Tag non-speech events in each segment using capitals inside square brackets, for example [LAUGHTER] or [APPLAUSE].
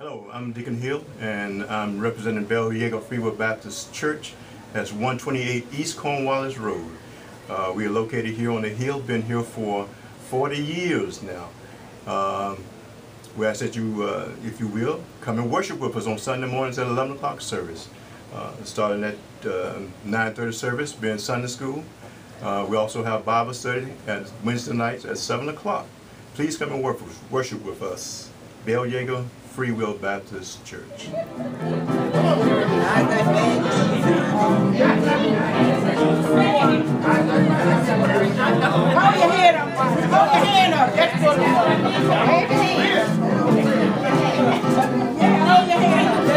Hello, I'm Deacon Hill, and I'm representing Bell-Yeager Free Will Baptist Church. That's 128 East Cornwallis Road. Uh, we are located here on the hill, been here for 40 years now. Um, we ask that you, uh, if you will, come and worship with us on Sunday mornings at 11 o'clock service. Uh, starting at uh, 9.30 service, being Sunday school. Uh, we also have Bible study at Wednesday nights at 7 o'clock. Please come and worship with us. Bell-Yeager Free Will Baptist Church. Hold your head up, Hold your hand up. That's good. Hold your hand. Hold your hand up.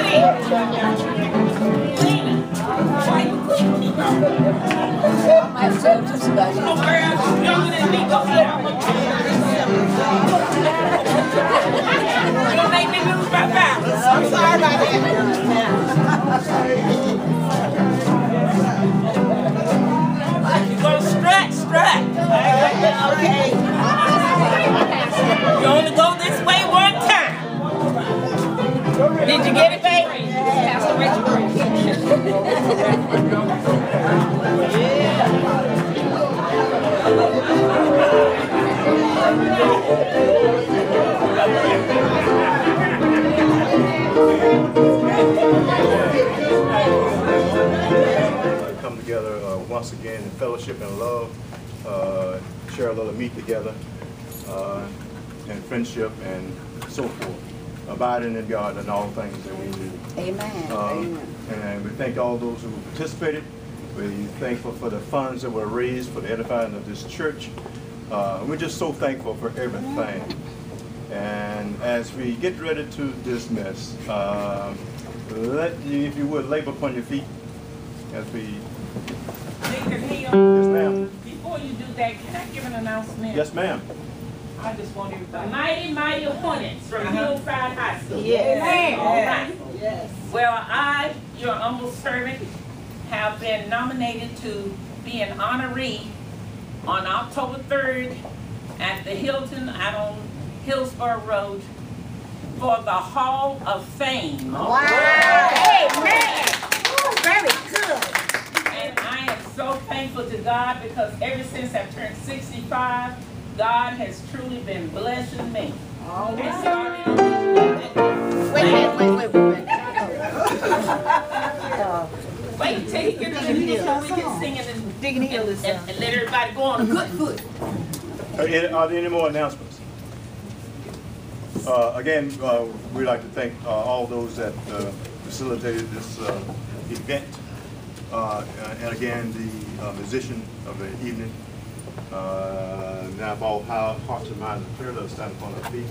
I'm sorry about [LAUGHS] Go once again in fellowship and love, uh, share a little meat together, uh, and friendship and so forth. Abiding in God in all things that we do. Amen. Um, And we thank all those who participated. We're thankful for the funds that were raised for the edifying of this church. Uh, We're just so thankful for everything. And as we get ready to dismiss, um, let you, if you would, labor upon your feet as we, Deacon Hill, yes ma'am, before you do that, can I give an announcement? yes ma'am. I just want everybody. Mighty, mighty Hornets from uh-huh. Hillside High School. Yes. All right. Yes. Well, I, your humble servant, have been nominated to be an honoree on October 3rd at the Hilton out on Hillsborough Road for the Hall of Fame. Wow. Amen. Very good. And I am so thankful to God because ever since I've turned 65, God has truly been blessing me. All And so I Wait, wait, wait, wait, wait. Wait till he gets to the so we can sing it and, Deacon Hill is and, and let everybody go on a good foot. Are are there any more announcements? Uh, Again, uh, we'd like to thank uh, all those that uh, facilitated this uh, event. Uh, And again, the uh, musician of the evening. Uh, Now, all how hearts and minds are clear, let's stand upon our feet.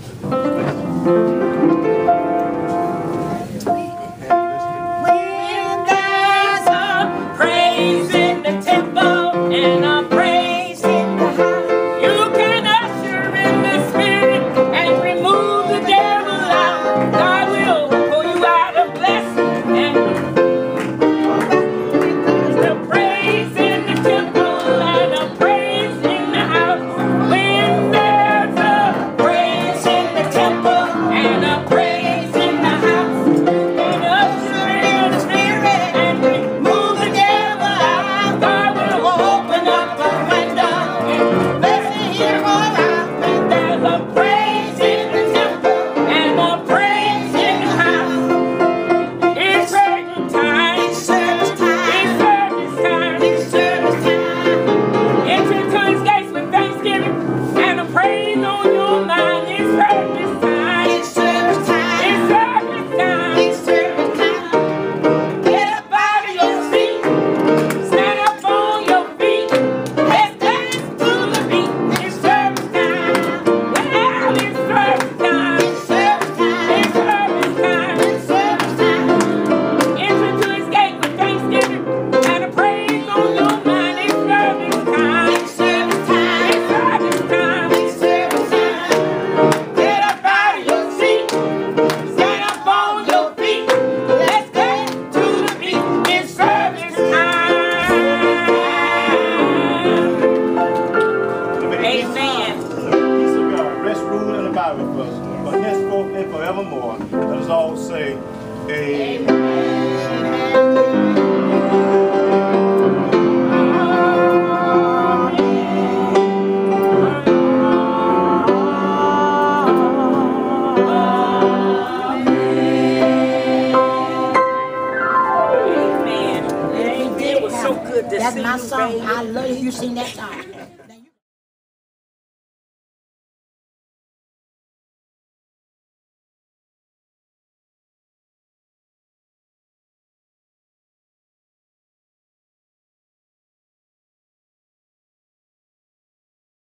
Die with us, but henceforth and forevermore. Let us all say, Amen. Amen. It was so good to That's my song. I love you sing that song.